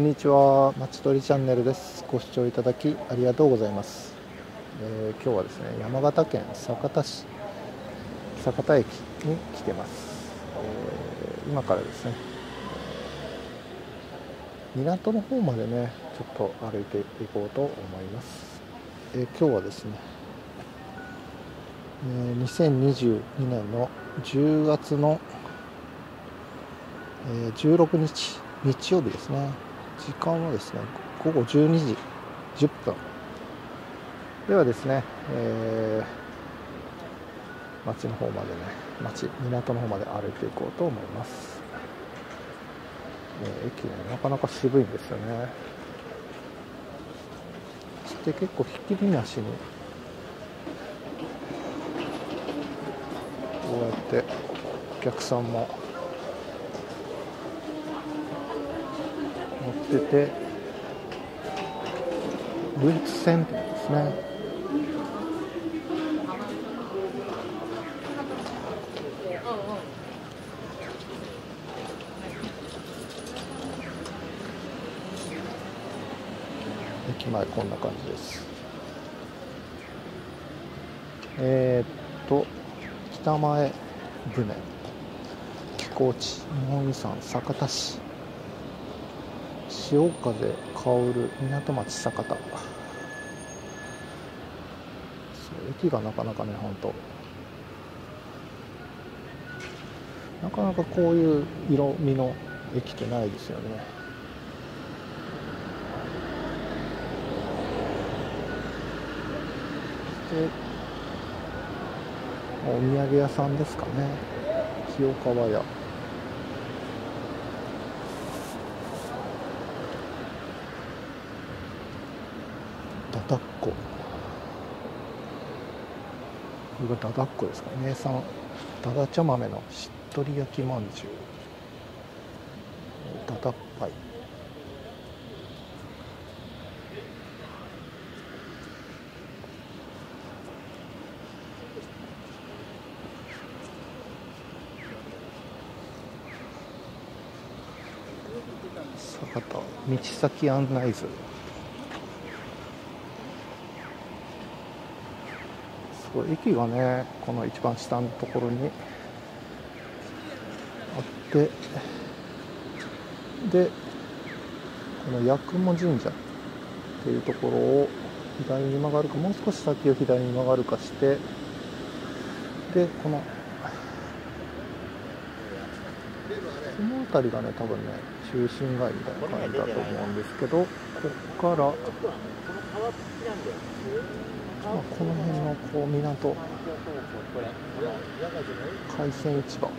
こんにちは、まちとりチャンネルです。ご視聴いただきありがとうございます。えー、今日はですね、山形県酒田市酒田駅に来てます。えー、今からですね、港の方までね、ちょっと歩いていこうと思います。えー、今日はですね、え2022年の10月の、え16日日曜日ですね時間はですね午後12時10分。ではですね、えー、町の方までね町港の方まで歩いていこうと思います、えー、駅ねなかなか渋いんですよね。そして結構ひっきりなしにこうやってお客さんもっててルイツ線ってやつですね。駅前こんな感じです。えー、っと北前船寄港地日本遺産酒田市。潮風香る港町酒田。そう駅がなかなかね本当。なかなかこういう色味の駅ってないですよね。でお土産屋さんですかね。清川屋ダダッコここれがダダッコですかね。名産ダダ茶豆のしっとり焼きまんじゅう。ダダッパイ坂田道先案内図。すごい駅がねこの一番下のところにあってでこの八雲神社っていうところを左に曲がるかもう少し先を左に曲がるかしてでこのこの辺りがね多分ね中心街みたいな感じだと思うんですけどここからまあ、この辺のこう港海鮮市場、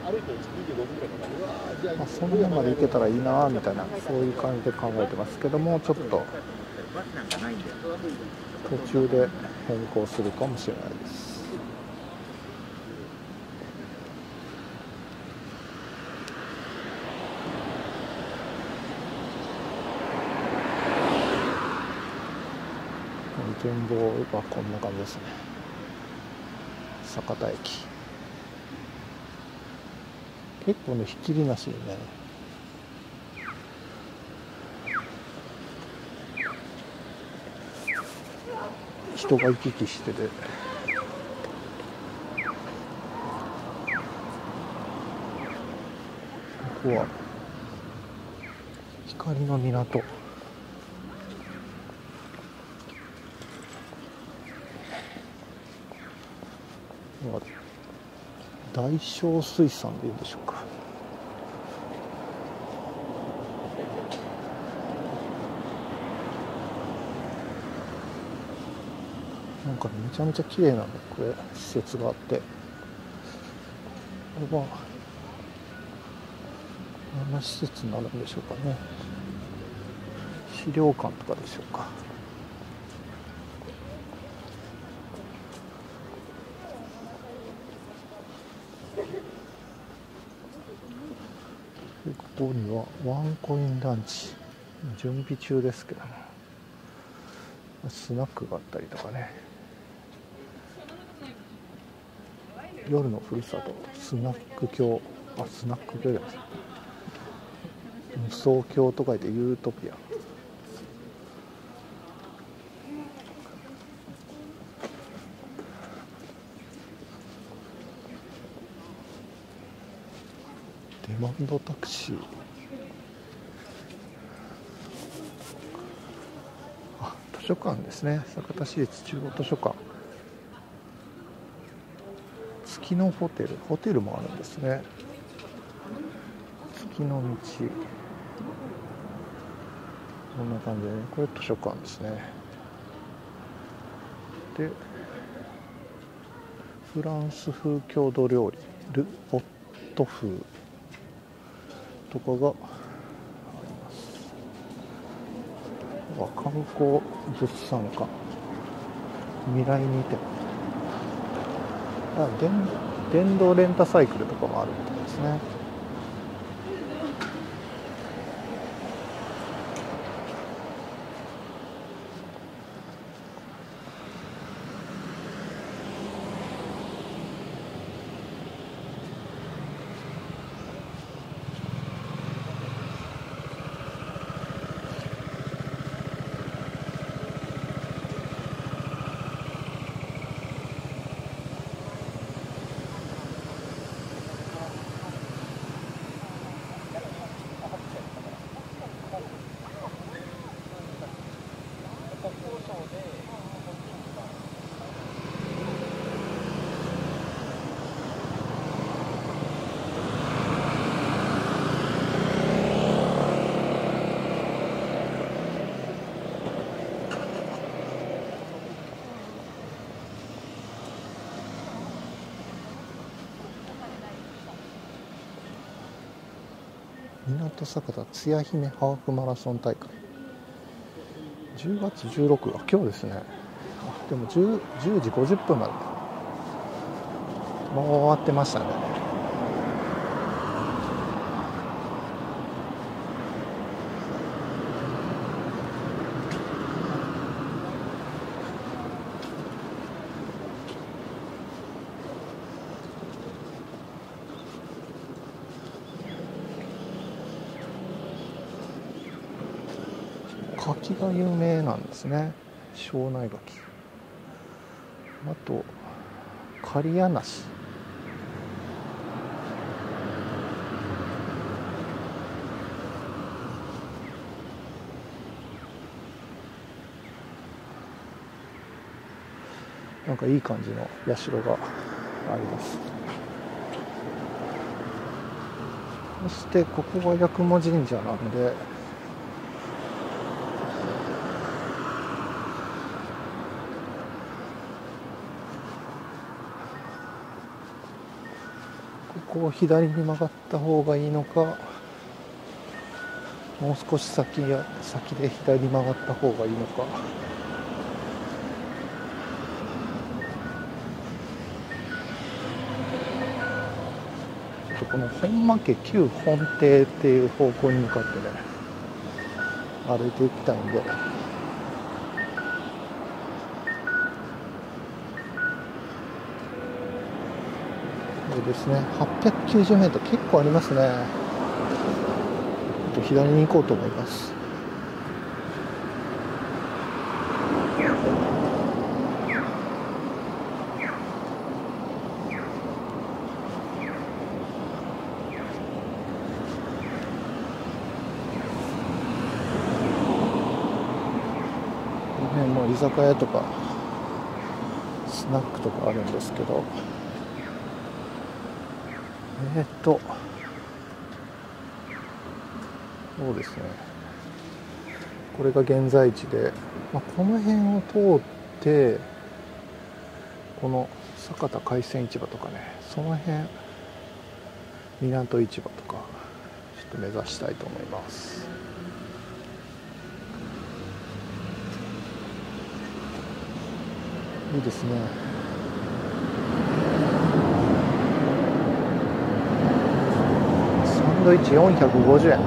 まあ、その辺まで行けたらいいなみたいなそういう感じで考えてますけどもちょっと途中で変更するかもしれないです。展望はこんな感じですね。酒田駅。結構ねひっきりなしにね。人が行き来してて。ここは光の港。大正水産でいいでしょうか。なんか、めちゃめちゃ綺麗なねこれ施設があって。これは何の施設になるんでしょうかね。資料館とかでしょうか。ここにはワンコインランチ準備中ですけどもスナックがあったりとかね。夜のふるさとスナック郷。あスナック郷です想郷と書いてユートピア。マンドタクシー。あ図書館ですね。酒田市立中央図書館。月のホテル。ホテルもあるんですね。月の道。こんな感じでね。これ図書館ですね。でフランス風郷土料理。ル・ポット風。とかがあります観光物産館未来にて。あ電電動レンタサイクルとかもあるみたいですね。と坂田つや姫ハーフマラソン大会10月16あ今日ですねあでも 10, 10時50分までもう終わってましたね柿が有名なんですね。庄内柿。あと刈谷梨なんかいい感じの社があります。そしてここが八雲神社なんでこう左に曲がった方がいいのかもう少し先や先で左に曲がった方がいいのかこの本間家旧本邸っていう方向に向かってね歩いていきたいんで。ですね。890メートル結構ありますね。と左に行こうと思います。この辺も居酒屋とかスナックとかあるんですけど。えー、っと。そうですね。これが現在地で、まあ、この辺を通ってこの酒田海鮮市場とかねその辺港市場とかちょっと目指したいと思います。いいですねンドイッチ450円。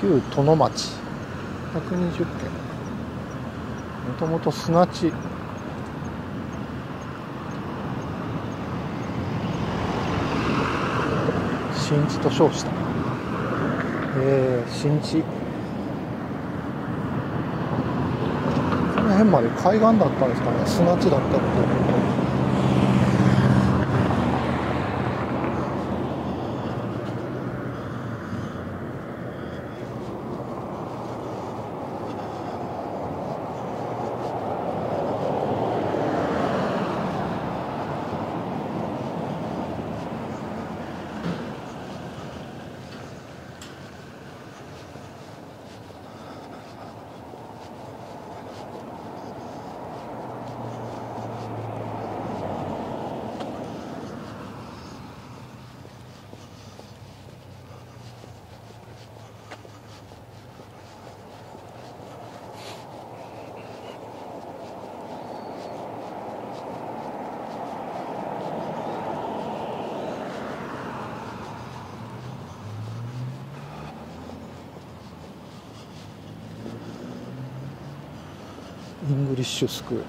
旧殿町120軒もともと砂地。新地と称した。えー、新地。この辺まで海岸だったんですかね。砂地だったってングリッシュスクール。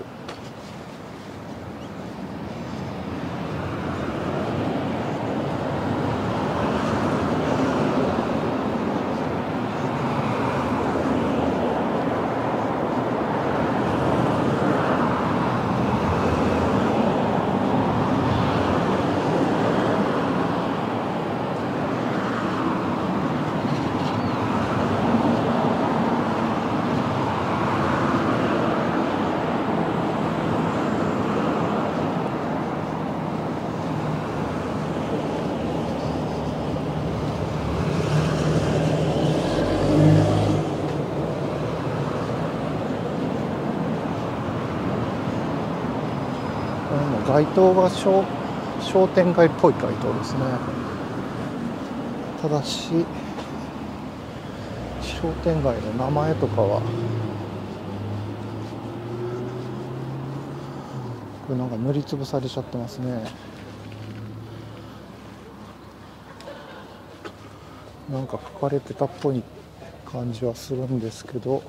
街灯が商商店街っぽい街灯ですね。ただし商店街の名前とかはこれなんか塗りつぶされちゃってますね。なんか書かれてたっぽい感じはするんですけど。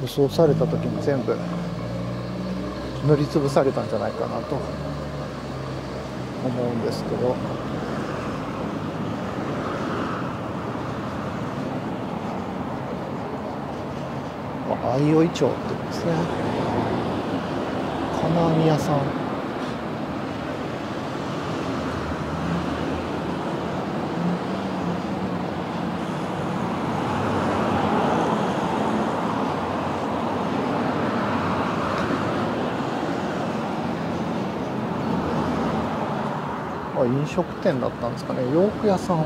塗装された時に全部塗りつぶされたんじゃないかなと思うんですけど。相生町って言うんですね。金網屋さん。か飲食店だったんですかね。洋服屋さん。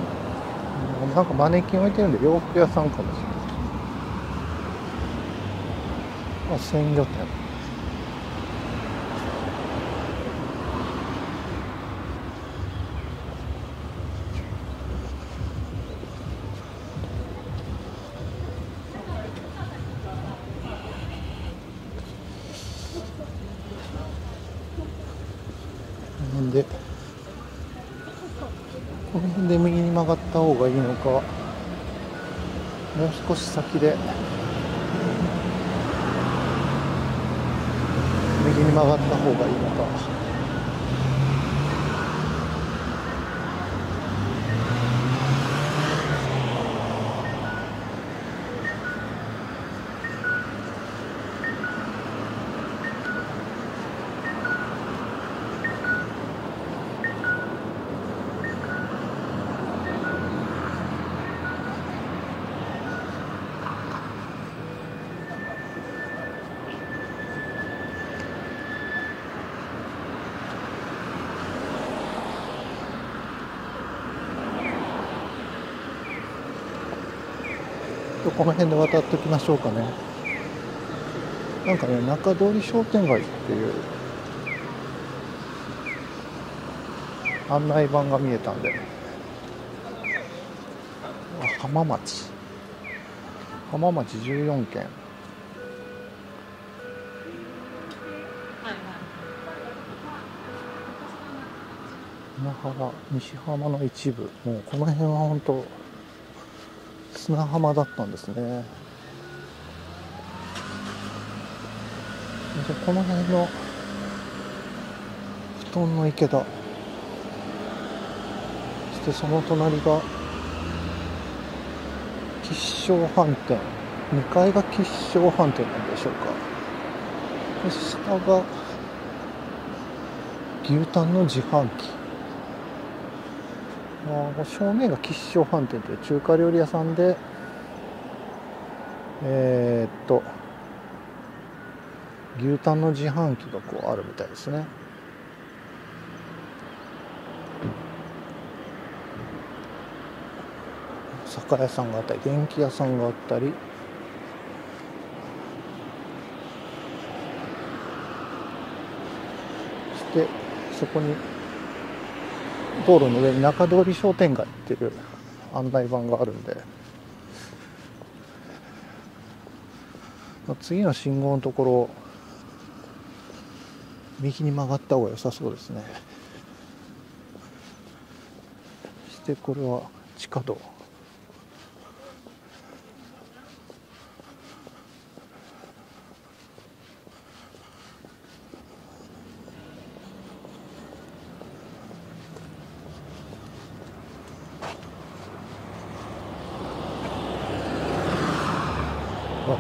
なんかマネキン置いてるんで洋服屋さんかもしれない。あ鮮魚店なんでで右に曲がった方がいいのか。もう少し先で。右に曲がった方がいいのか。この辺で渡っておきましょうかね。なんかね中通り商店街っていう案内板が見えたんで。浜町。浜町14軒。砂浜西浜の一部。もうこの辺は本当砂浜だったんですね。この辺の布団の池だ。そしてその隣が吉祥飯店。2階が吉祥飯店なんでしょうか。で下が牛タンの自販機。正面が吉祥飯店という中華料理屋さんでえー、っと牛タンの自販機がこうあるみたいですね。酒屋さんがあったり電気屋さんがあったり。そしてそこに道路の上に中通り商店街っていう案内板があるんで次の信号のところ右に曲がった方が良さそうですね。そしてこれは地下道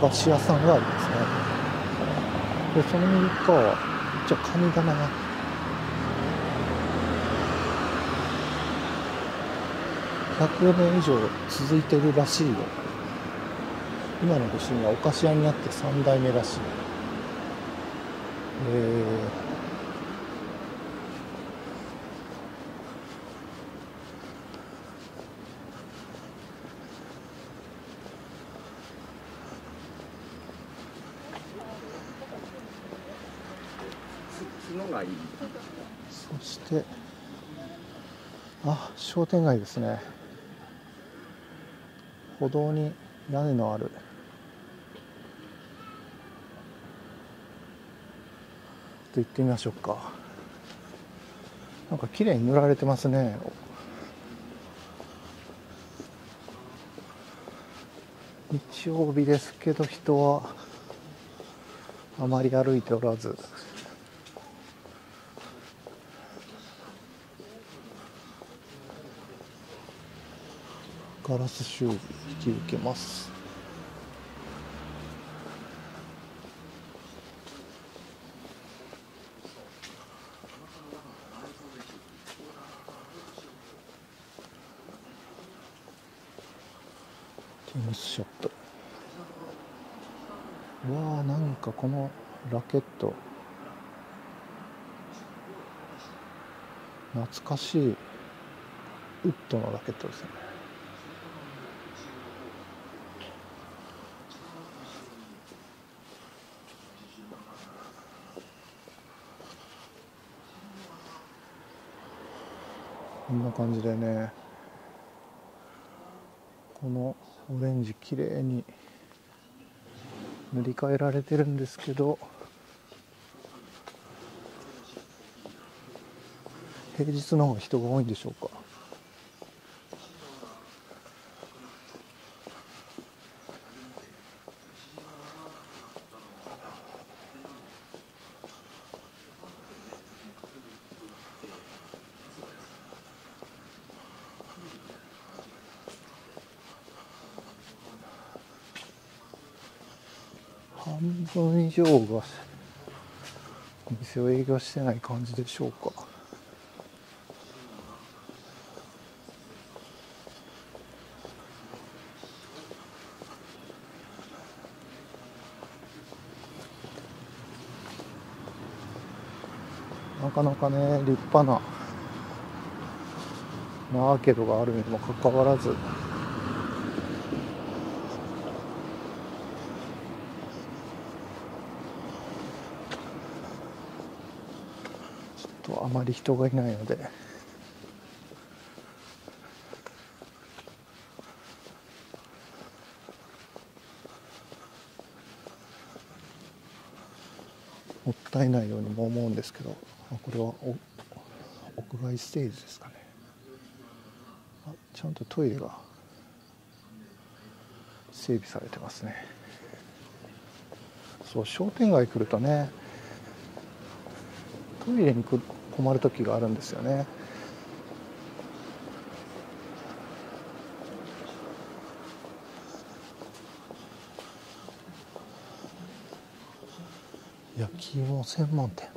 和菓子屋さんがあるんですねでその右側は一応神棚が100年以上続い。てるらしい。よ今のご主人はお菓子屋にあって3代目らしい。えーそしてあ商店街ですね。歩道に屋根のある。ちょっと行ってみましょうか。なんか綺麗に塗られてますね。日曜日ですけど人はあまり歩いておらず。ガラス修理引き受けます。テニスショップうわーなんかこのラケット。懐かしい。ウッドのラケットですね。感じでね。このオレンジ綺麗に塗り替えられてるんですけど。平日の方が人が多いんでしょうか。半分以上がお店を営業してない感じでしょうか。なかなかね立派なマーケットがあるにもかかわらずとあまり人がいないので。もったいないようにも思うんですけどこれは屋外ステージですかね。あちゃんとトイレが整備されてますね。そう商店街来るとねトイレに来る困る時があるんですよね。焼き芋専門店。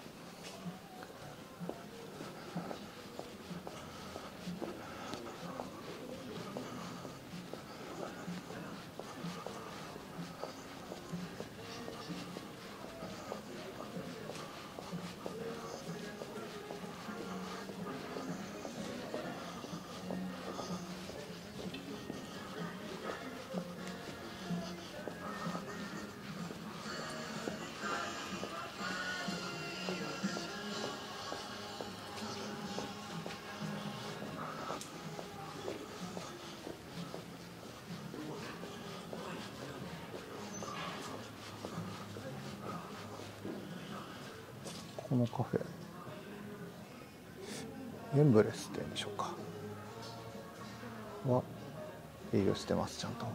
してますちゃんと。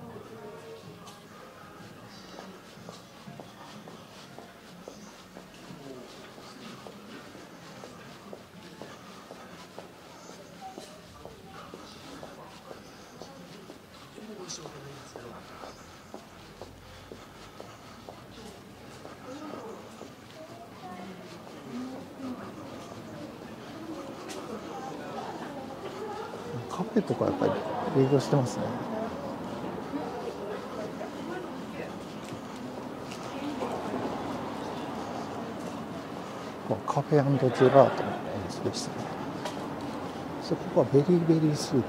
カフェとかやっぱり営業してますねこカフェジェラートのお店でしたねそこはベリーベリースープ。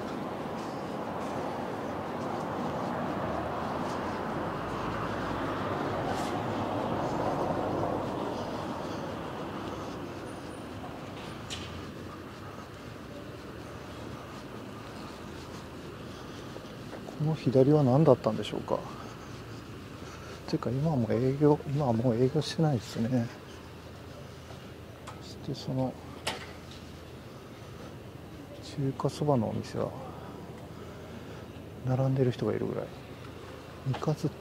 この左は何だったんでしょうか。ていうか今はもう営業今はもう営業してないですね。そしてその中華そばのお店は並んでる人がいるぐらい。三日月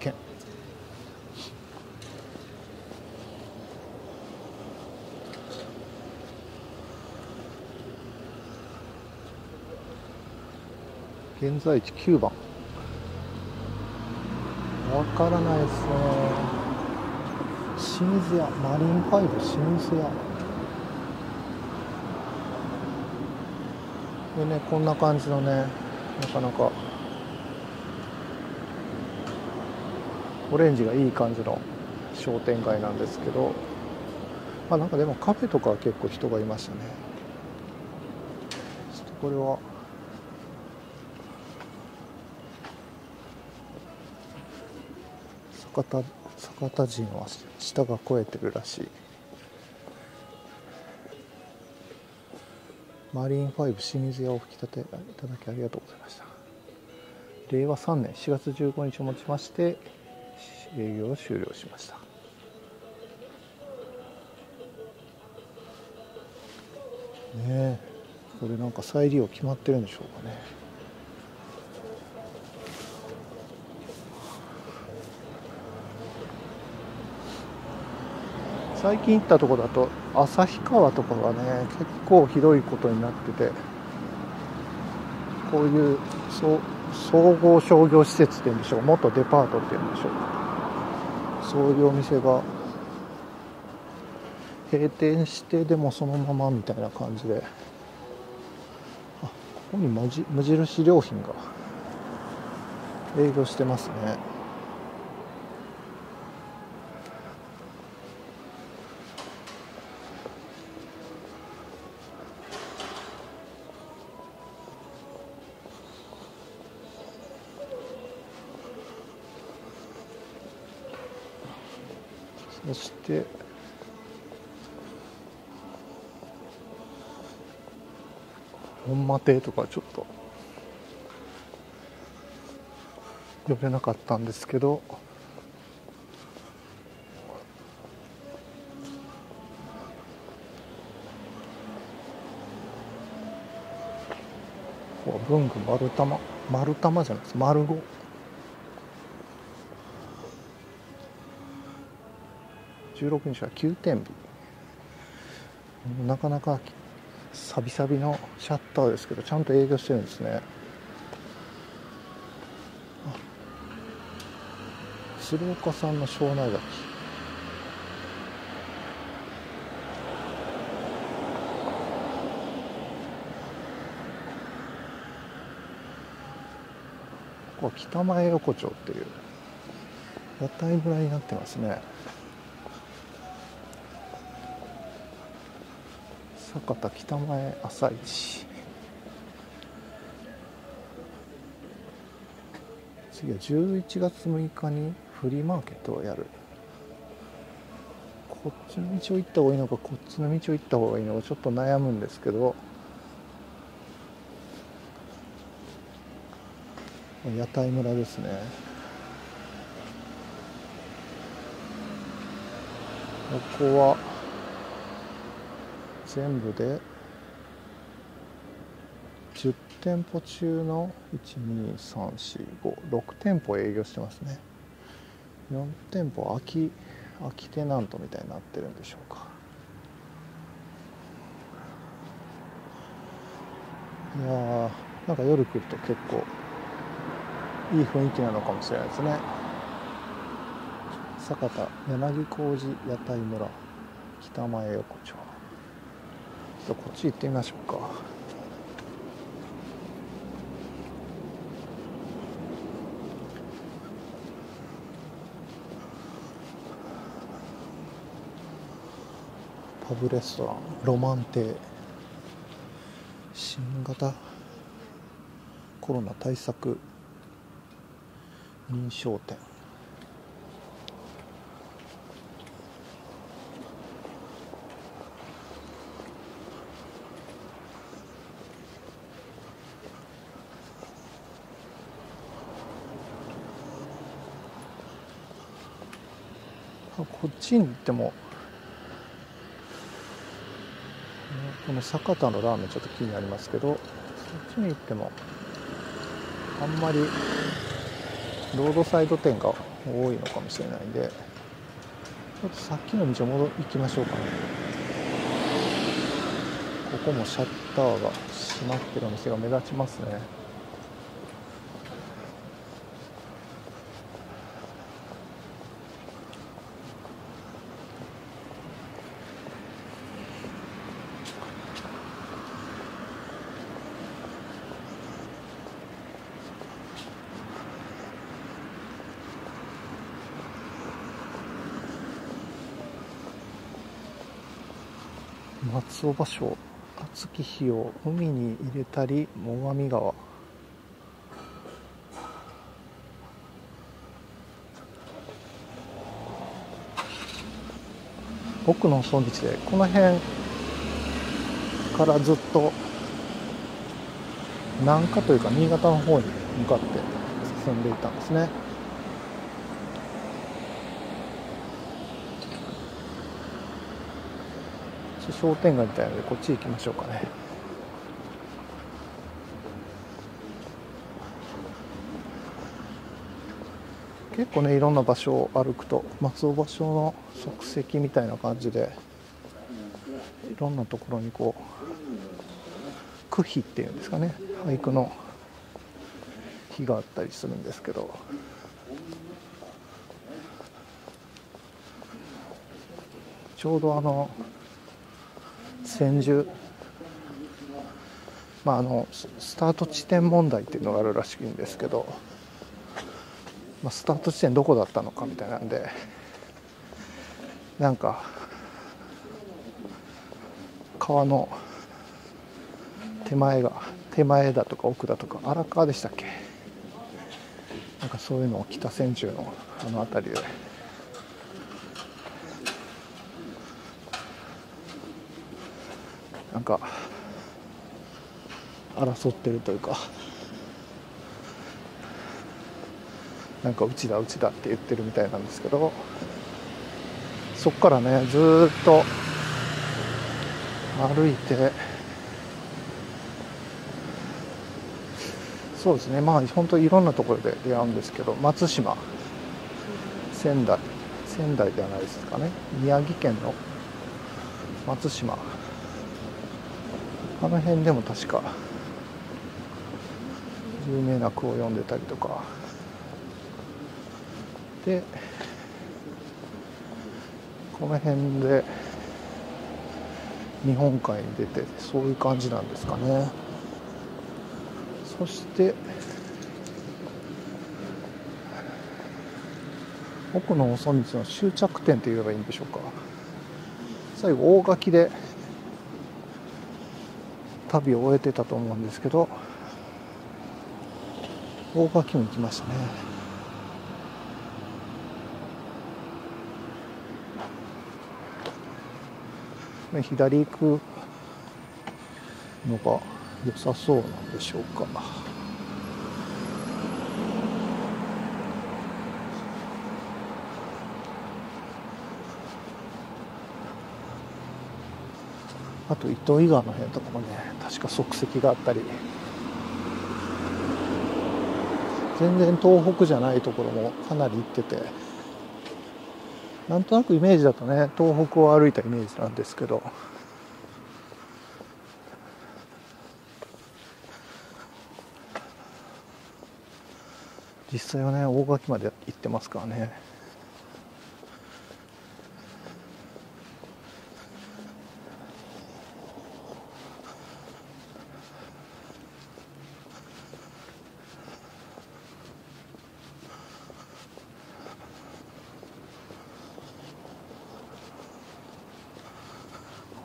県現在地9番。わからないですね。清水屋マリンファイブ清水屋。でねこんな感じのねなかなか。オレンジがいい感じの商店街なんですけどまあなんかでもカフェとかは結構人がいましたね。ちょっとこれは。酒田酒田人は舌が肥えてるらしい。マリンファイブ清水屋を吹き立ていただきありがとうございました。令和3年4月15日をもちまして営業を終了しました。ねえこれなんか再利用決まってるんでしょうかね。最近行ったとこだと旭川とかがね結構ひどいことになっててこういう総合商業施設っていうんでしょう元デパートっていうんでしょうそういうお店が閉店してでもそのままみたいな感じで。あここに無印良品が営業してますね。そして本間亭とかちょっと呼べなかったんですけど文具丸玉丸玉じゃないです。丸五16日は9点日。なかなかサビサビのシャッターですけどちゃんと営業してるんですね。鶴岡さんの庄内垣ここは北前横丁っていう屋台村になってますね。酒田北前朝市。次は11月6日にフリーマーケットをやる。こっちの道を行った方がいいのかこっちの道を行った方がいいのかちょっと悩むんですけど。屋台村ですね。ここは全部で10店舗中の12345店舗営業してますね。4店舗空き空きテナントみたいになってるんでしょうか。いやーなんか夜来ると結構いい雰囲気なのかもしれないですね。酒田柳小路屋台村北前横丁。こっち行ってみましょうか。パブレストランロマン亭新型。コロナ対策。認証店。こっちに行ってもこの酒田のラーメンちょっと気になりますけどそっちに行ってもあんまりロードサイド店が多いのかもしれないんでちょっとさっきの道を戻行きましょうかね。ここもシャッターが閉まってるお店が目立ちますね。松尾芭蕉熱き火を海に入れたり最上川。奥の村道でこの辺からずっと南下というか新潟の方に向かって進んでいたんですね。商店街みたいなのでこっち行きましょうかね。結構ねいろんな場所を歩くと松尾芭蕉の足跡みたいな感じでいろんなところにこう句碑っていうんですかね。俳句の碑があったりするんですけど。ちょうどあの千住まああのスタート地点問題っていうのがあるらしいんですけど、まあ、スタート地点どこだったのかみたいなんでなんか川の手前が手前だとか奥だとか荒川でしたっけ？なんかそういうのを北千住のあの辺りで。なんか争ってるというかなんかうちだうちだって言ってるみたいなんですけどそっからねずっと歩いてそうですねまあ本当いろんなところで出会うんですけど松島仙台仙台ではないですかね宮城県の松島。あの辺でも確か有名な句を読んでたりとか。でこの辺で日本海に出てそういう感じなんですかね。そして奥の細道の終着点と言えばいいんでしょうか。最後大垣で旅を終えてたと思うんですけど大垣も行きましたね左行くのが良さそうなんでしょうか。あと糸魚川の辺とかもね確か足跡があったり。全然東北じゃないところもかなり行ってて。なんとなくイメージだとね東北を歩いたイメージなんですけど。実際はね大垣まで行ってますからね。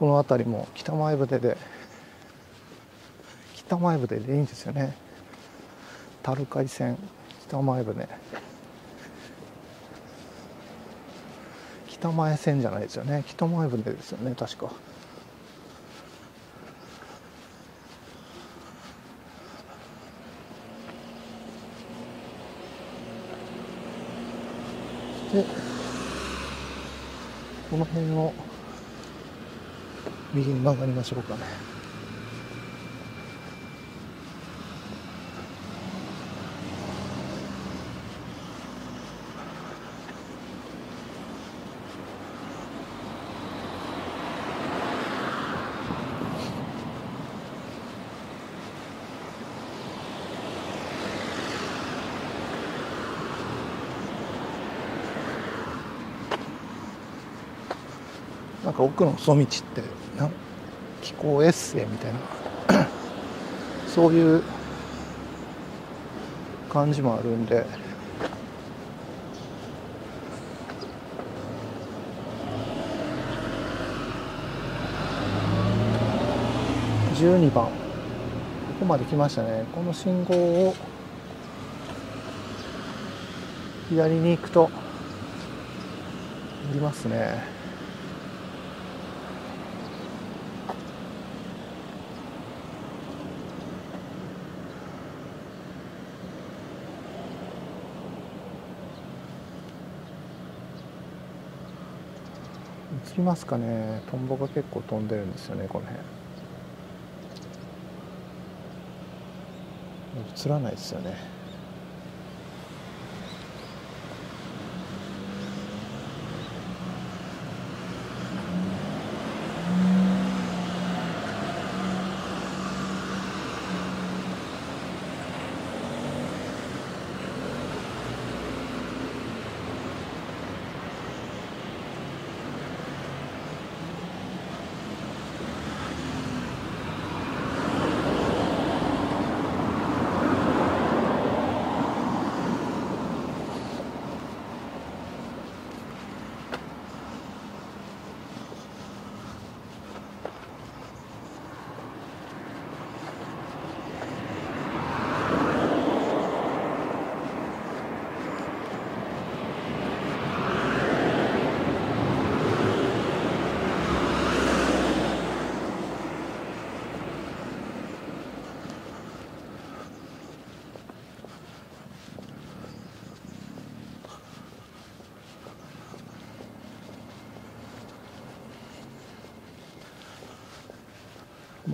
この辺りも北前船で北前船でいいんですよね。樽海線北前船。北前線じゃないですよね。北前船ですよね確か。でこの辺を右に曲がりましょうかね。なんか奥の細道ってな気候エッセイみたいな。そういう感じもあるんで。12番。ここまで来ましたね。この信号を左に行くとおりますね。きますかね。トンボが結構飛んでるんですよねこの辺。映らないですよね。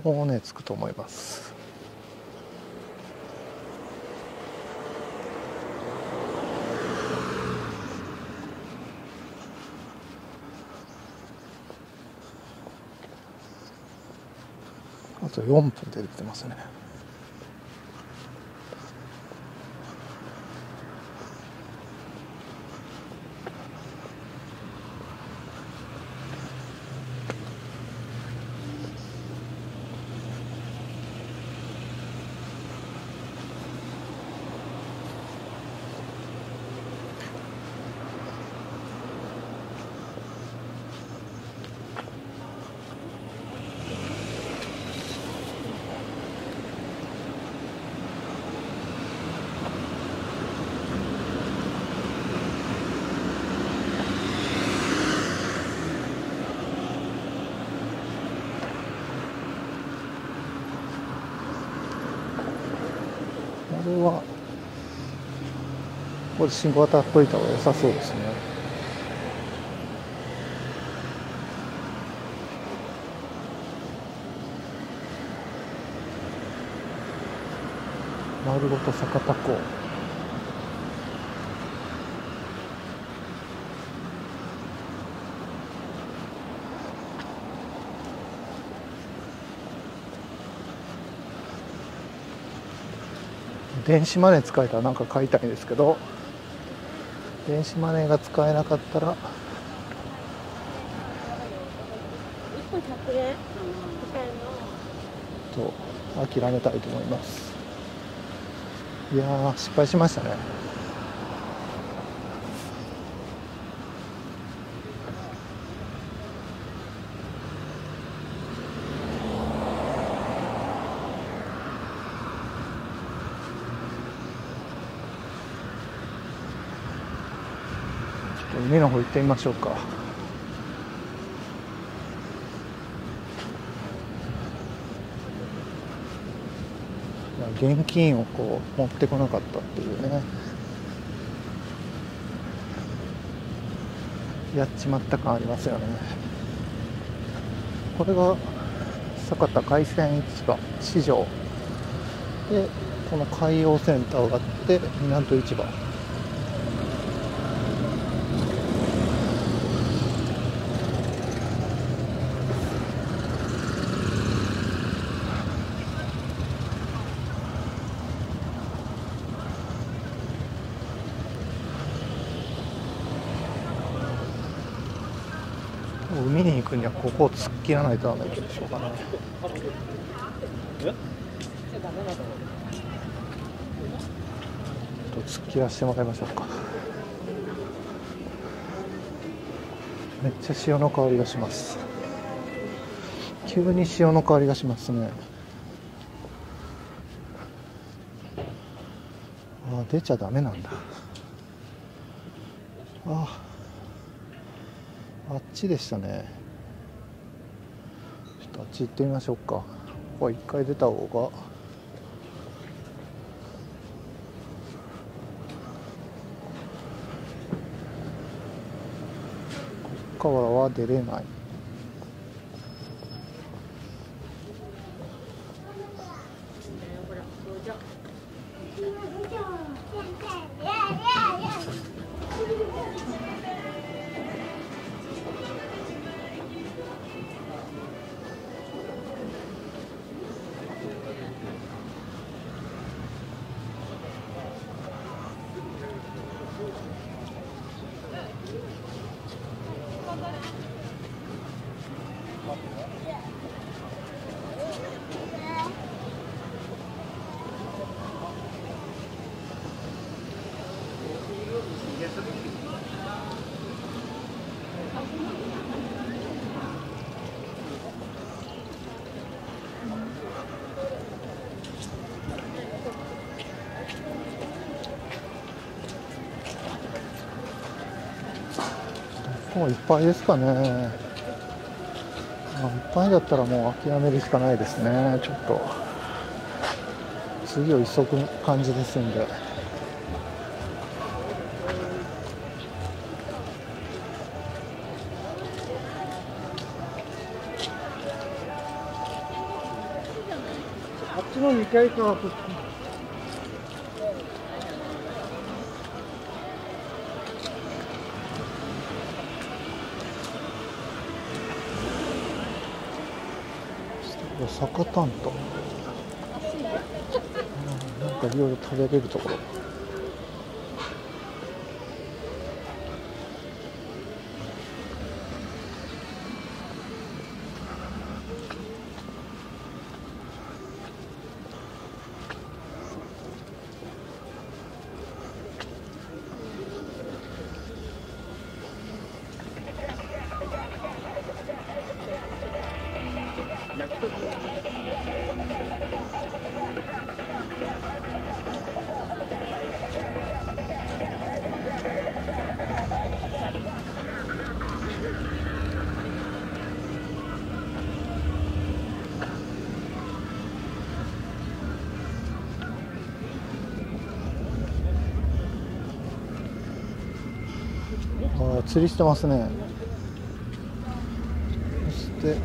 もうね着くと思います。あと4分で出てますね。これ信号当たっといた方が良さそうですね。丸ごと酒田港。電子マネー使えたら何か買いたいんですけど。電子マネーが使えなかったら。と諦めたいと思います。いやー失敗しましたね。ちょっと海の方行ってみましょうか。現金をこう持ってこなかったっていうね。やっちまった感ありますよね。これが酒田海鮮市場。市場でこの海洋センターがあって港市場。海に行くにはここを突っ切らないとダメでしょうかね。と突っ切らせてもらいましょうか。めっちゃ潮の香りがします。急に潮の香りがしますね。あ出ちゃダメなんだ。ああちでしたね。ちょっとあっち行ってみましょうか。ここは一回出た方が。ここからは出れない。もういっぱいですかね。いっぱいだったらもう諦めるしかないですね。ちょっと。次を急ぐ感じですんで。あっちの2階か、そっち。酒担当なんかいろいろ食べれるところ。釣りしてますね。そして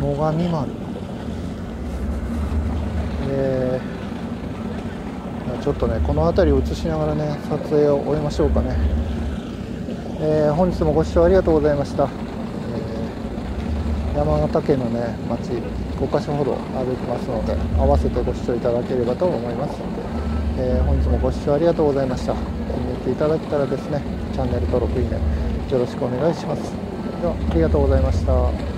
最上丸。えーちょっとねこの辺りを映しながらね撮影を終えましょうかね、えー本日もご視聴ありがとうございました、えー山形県のね町5カ所ほど歩きますので合わせてご視聴いただければと思います。ので、えー本日もご視聴ありがとうございました。気に入っていただけたらですねチャンネル登録いいねよろしくお願いします。ではありがとうございました。